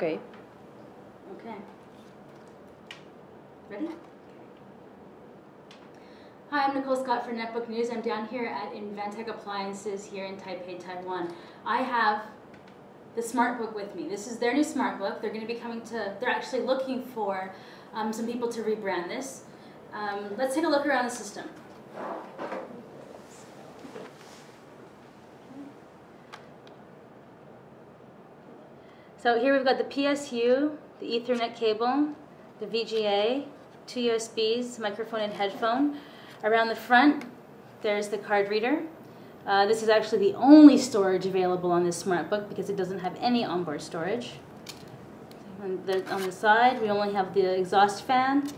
Okay. Okay. Ready? Hi, I'm Nicole Scott for Netbook News. I'm down here at Inventec Appliances here in Taipei, Taiwan. I have the SmartBook with me. This is their new SmartBook. They're going to be coming to, they're actually looking for um, some people to rebrand this. Um, let's take a look around the system. So here we've got the PSU, the Ethernet cable, the VGA, two USBs, microphone and headphone. Around the front, there's the card reader. Uh, this is actually the only storage available on this SmartBook because it doesn't have any onboard storage. On the, on the side, we only have the exhaust fan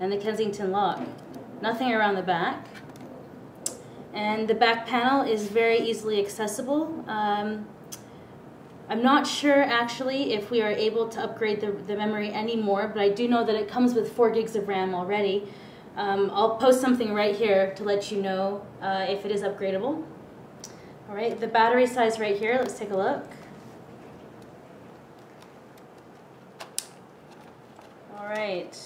and the Kensington lock. Nothing around the back. And the back panel is very easily accessible. Um, I'm not sure actually if we are able to upgrade the, the memory anymore, but I do know that it comes with 4 gigs of RAM already. Um, I'll post something right here to let you know uh, if it is upgradable. All right, the battery size right here, let's take a look. All right,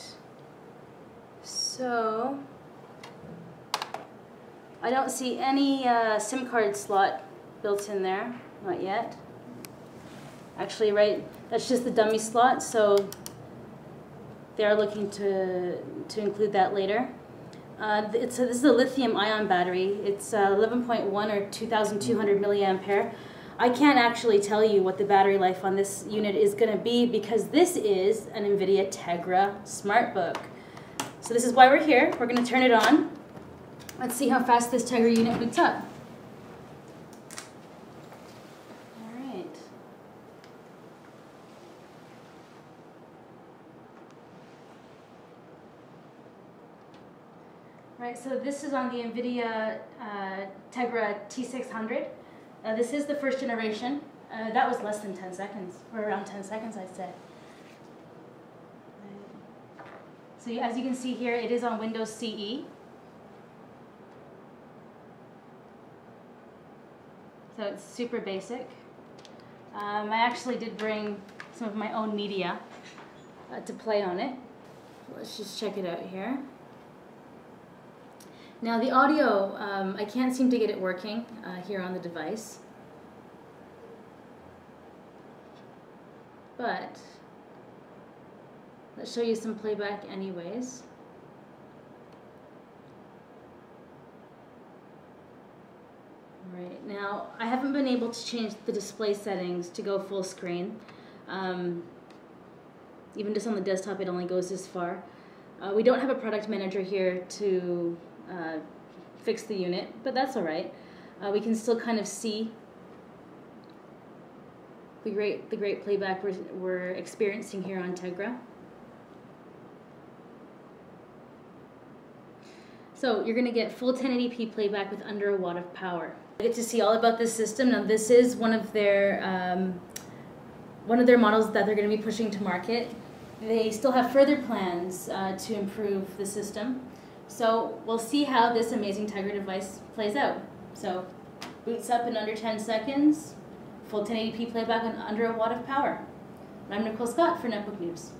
so I don't see any uh, SIM card slot built in there, not yet. Actually, right, that's just the dummy slot, so they're looking to, to include that later. Uh, it's a, this is a lithium ion battery. It's uh, 11.1 or 2,200 milliampere. I can't actually tell you what the battery life on this unit is going to be because this is an NVIDIA Tegra SmartBook. So this is why we're here. We're going to turn it on. Let's see how fast this Tegra unit boots up. Right, so this is on the NVIDIA uh, Tegra T600. Uh, this is the first generation. Uh, that was less than 10 seconds, or around 10 seconds, I'd say. So as you can see here, it is on Windows CE. So it's super basic. Um, I actually did bring some of my own media uh, to play on it. Let's just check it out here. Now the audio, um, I can't seem to get it working uh, here on the device. But let's show you some playback anyways. Right, now I haven't been able to change the display settings to go full screen. Um, even just on the desktop it only goes this far. Uh, we don't have a product manager here to uh, fix the unit, but that's all right. Uh, we can still kind of see the great the great playback we're, we're experiencing here on Tegra. So you're going to get full 1080p playback with under a watt of power. I get to see all about this system. Now this is one of their um, one of their models that they're going to be pushing to market. They still have further plans uh, to improve the system. So we'll see how this amazing Tegra device plays out. So boots up in under 10 seconds, full 1080p playback on under a watt of power. I'm Nicole Scott for Netbook News.